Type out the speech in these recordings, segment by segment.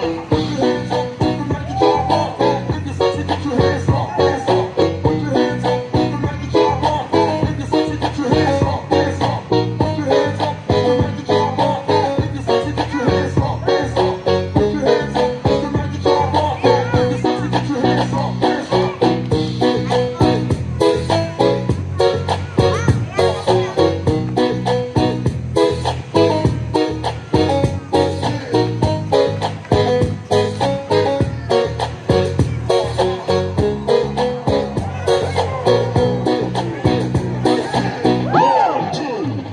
DJ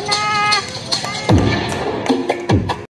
Hola.